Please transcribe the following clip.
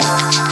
Bye.